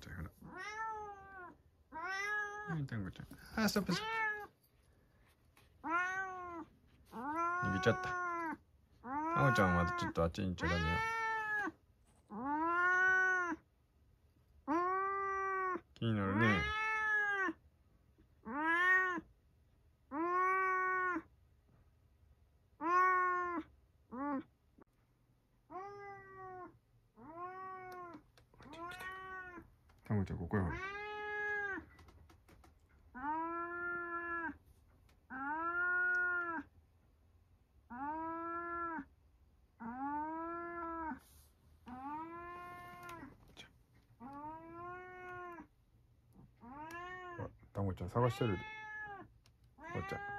ちゃんほらはい単語ちゃんあストップストップ逃げちゃった。タンゴちゃんはちょっとあっちに行っちゃダメよ。気になるね。単語ちゃんここよほら単語ちゃん探してるでおっちゃ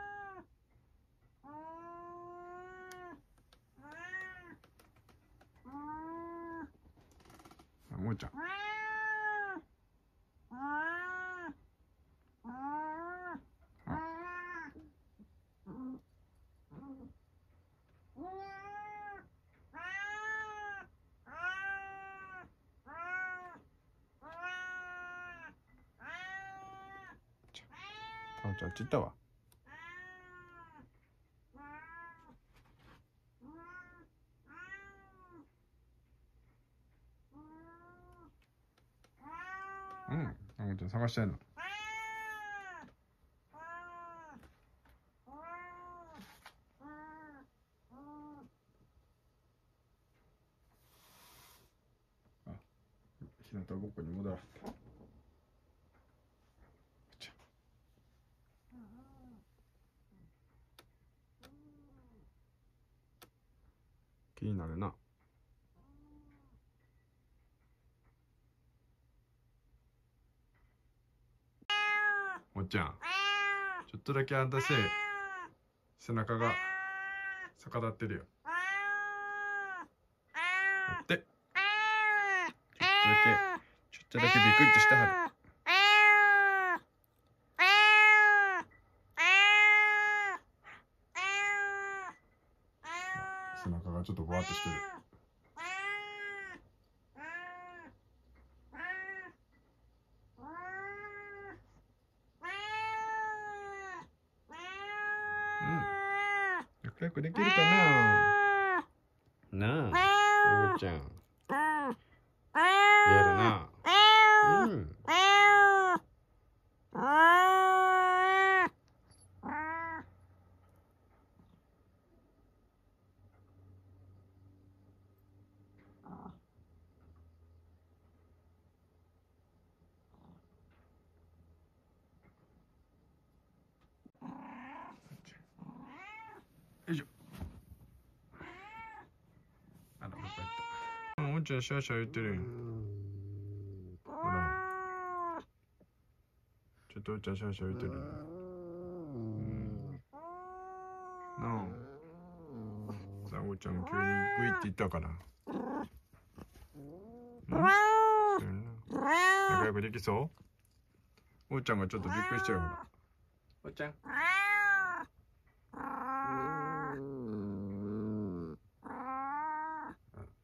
んちゃんちゃんあっちったわ。うん単語ちゃん探してんの。あ日向ぼっこに戻らせてちゃ気になるな。おっちゃん。ちょっとだけあんたせ背中が逆立ってるよ。待って。ちょっとだけ。ちょっとだけビクッとしてはる。背中がちょっとぼわっとしてる。うん。楽々できるかな？なあ。おうちゃん。やるなうんよいしょ。あらどこ行ったおうちゃんシャーシャー言ってるよほら。ちょっとおうちゃんシャーシャー言ってるうん。なあ。さあおうちゃん急にグイって言ったから。うん。仲良くできそう？おうちゃんがちょっとびっくりしちゃうほら。おうちゃんあち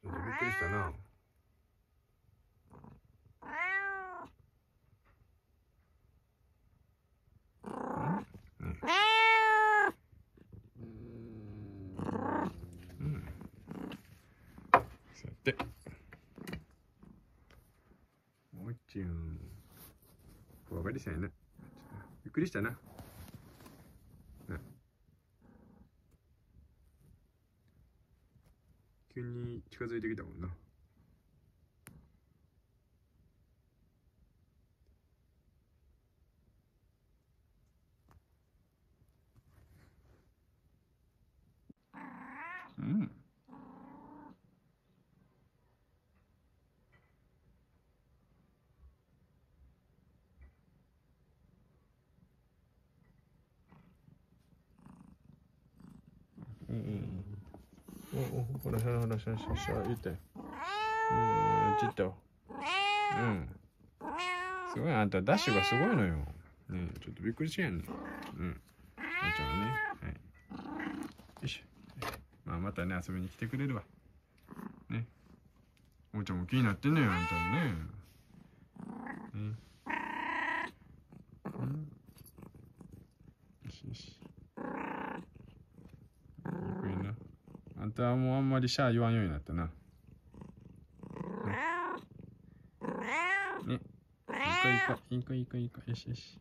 ょっとびっくりしたな。うん。そうやって。おっちゅん怖がりしたんやな。びっくりしたな。急に近づいてきたもんな。うん。ほらほらほら言って。うんちっと。うん。すごいあんたダッシュがすごいのよ。ねちょっとびっくりしやんうん。あちゃんはねはい。よし。まあまたね遊びに来てくれるわ。ね。おちゃんも気になってんのよあんたね。うん。よしよし。たはもうあんまりシャー言わんようになったな。ね。いい子いい子、いい子いい子いい子。よしよし。